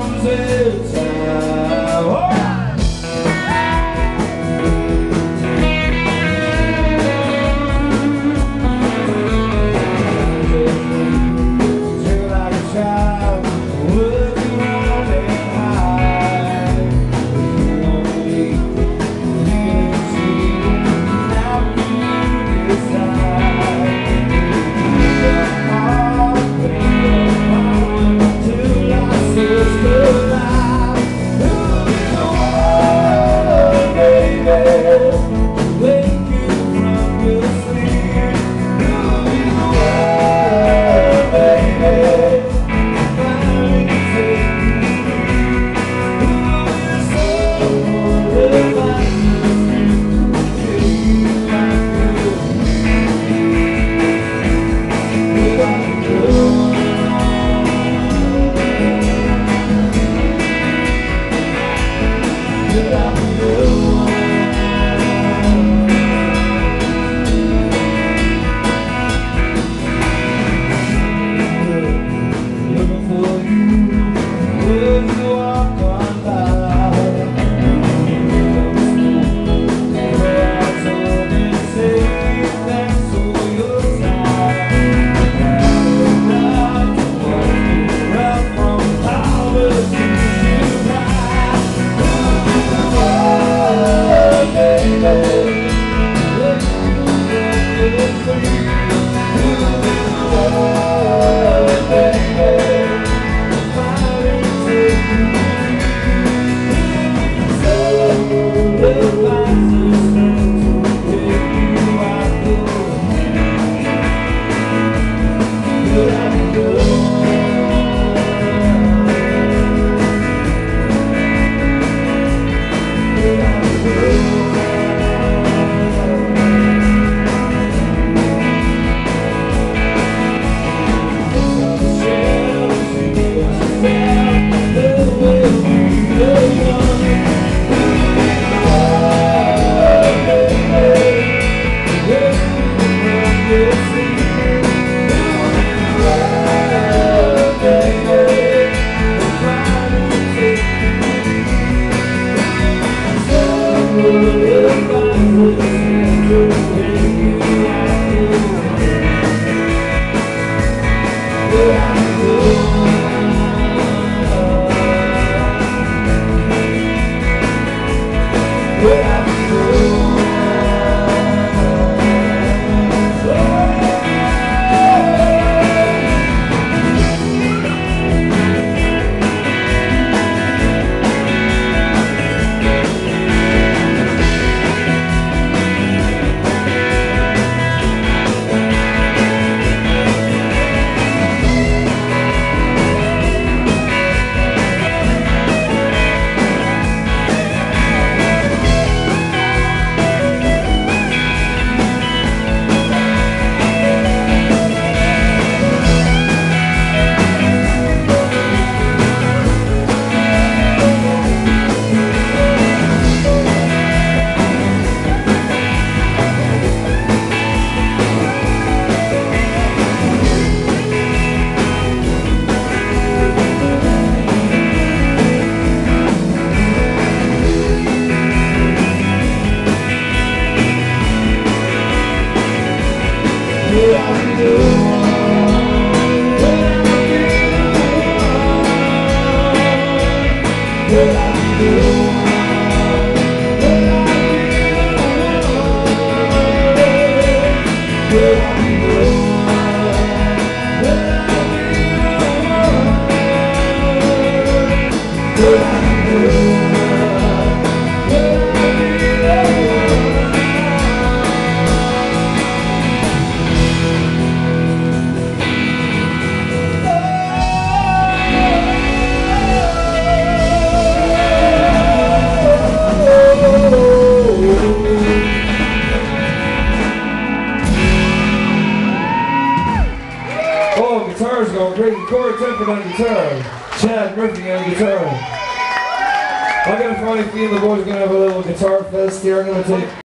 comes in. Yeah. Pela I got a funny feeling the boys are gonna have a little guitar fest here. I'm gonna take